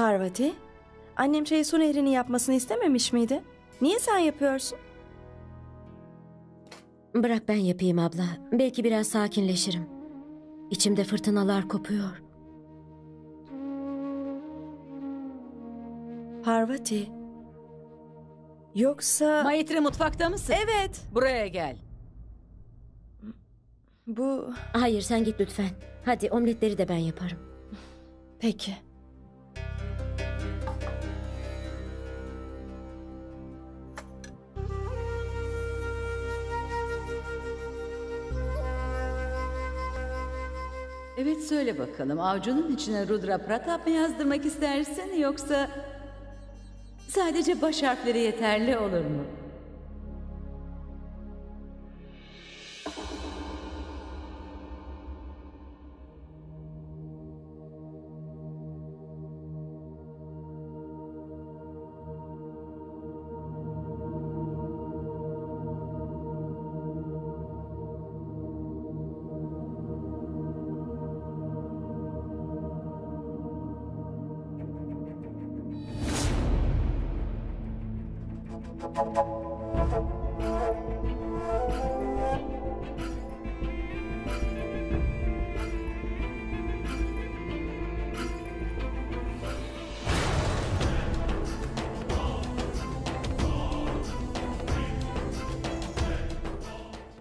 Parvati, annem çayı su nehrini yapmasını istememiş miydi? Niye sen yapıyorsun? Bırak ben yapayım abla. Belki biraz sakinleşirim. İçimde fırtınalar kopuyor. Parvati. Yoksa... Mayitri mutfakta mısın? evet. Buraya gel. Bu... Hayır sen git lütfen. Hadi omletleri de ben yaparım. Peki. Evet söyle bakalım avucunun içine Rudra Pratap mı yazdırmak istersin yoksa sadece baş harfleri yeterli olur mu?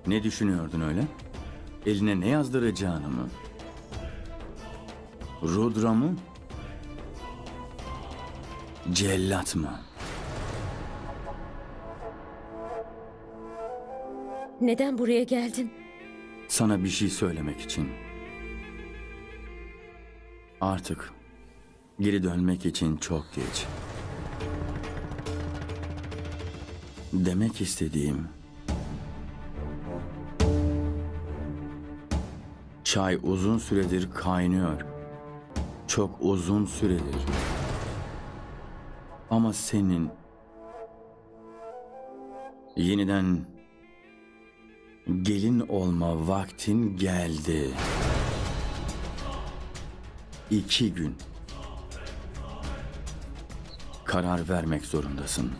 Ne düşünüyordun öyle? Eline ne yazdıracağını mı? Rudra mı? Cellat mı? Neden buraya geldin? Sana bir şey söylemek için. Artık geri dönmek için çok geç. Demek istediğim Çay uzun süredir kaynıyor. Çok uzun süredir. Ama senin yeniden gelin olma vaktin geldi. İki gün. Karar vermek zorundasın.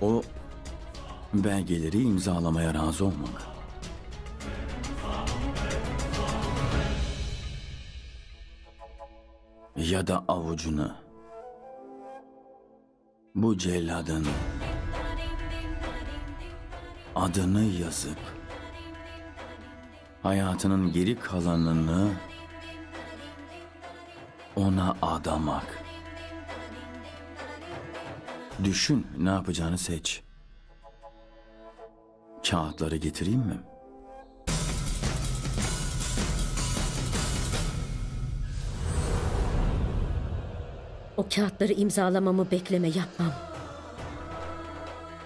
O belgeleri imzalamaya razı olmak. Ya da avucunu bu celladın adını yazıp hayatının geri kalanını ona adamak. Düşün ne yapacağını seç. Kağıtları getireyim mi? O kağıtları imzalamamı bekleme yapmam.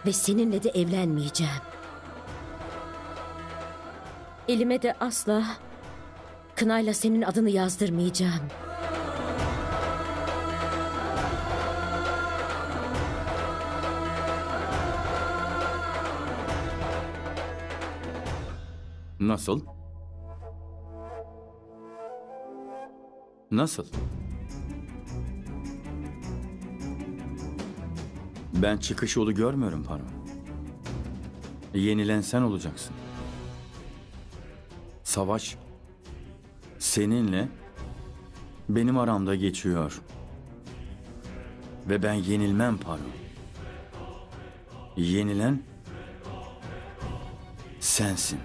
Ve seninle de evlenmeyeceğim. Elime de asla kınayla senin adını yazdırmayacağım. Nasıl? Nasıl? Ben çıkış yolu görmüyorum Paro. Yenilen sen olacaksın. Savaş seninle benim aramda geçiyor. Ve ben yenilmem Paro. Yenilen sensin.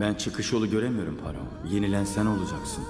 Ben çıkış yolu göremiyorum Paro. Yenilen sen olacaksın.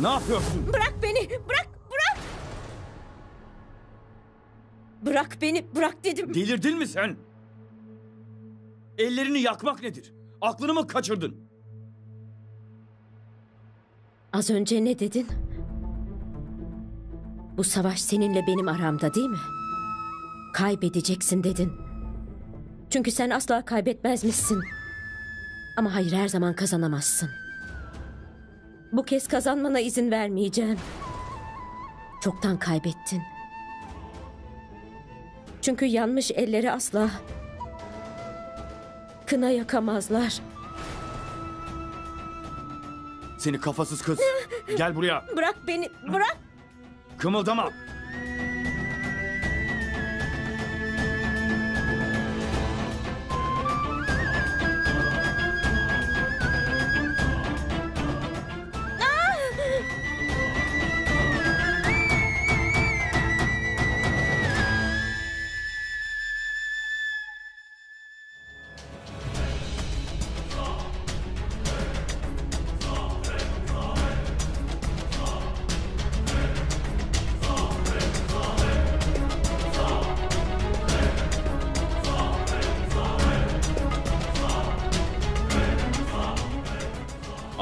Ne yapıyorsun? Bırak beni! Bırak! Bırak! Bırak beni! Bırak dedim! Delirdin mi sen? Ellerini yakmak nedir? Aklını mı kaçırdın? Az önce ne dedin? Bu savaş seninle benim aramda değil mi? Kaybedeceksin dedin. Çünkü sen asla kaybetmezmişsin. Ama hayır her zaman kazanamazsın. Bu kez kazanmana izin vermeyeceğim. Çoktan kaybettin. Çünkü yanmış elleri asla kına yakamazlar. Seni kafasız kız. Gel buraya. Bırak beni, bırak. Kımıldama.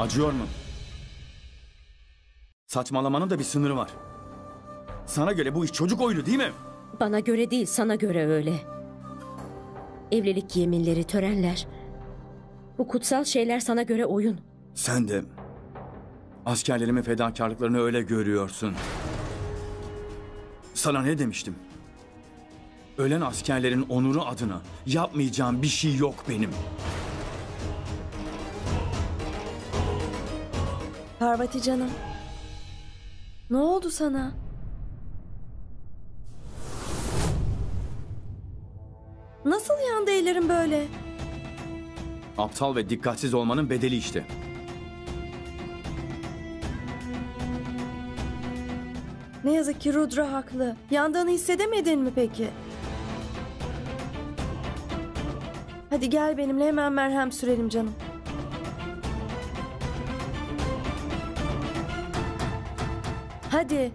Acıyor mu? Saçmalamanın da bir sınırı var. Sana göre bu iş çocuk oyunu değil mi? Bana göre değil, sana göre öyle. Evlilik yeminleri, törenler. Bu kutsal şeyler sana göre oyun. Sen de askerlerimin fedakarlıklarını öyle görüyorsun. Sana ne demiştim? Ölen askerlerin onuru adına yapmayacağım bir şey yok benim. Parvati canım. Ne oldu sana? Nasıl yandı ellerin böyle? Aptal ve dikkatsiz olmanın bedeli işte. Ne yazık ki Rudra haklı. Yandığını hissedemedin mi peki? Hadi gel benimle hemen merhem sürelim canım. Hadi.